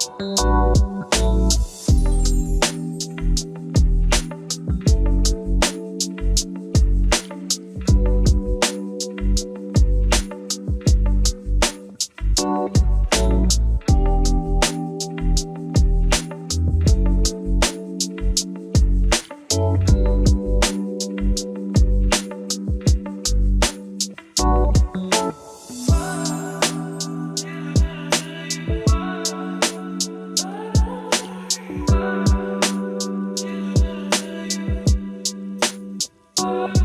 oh you. you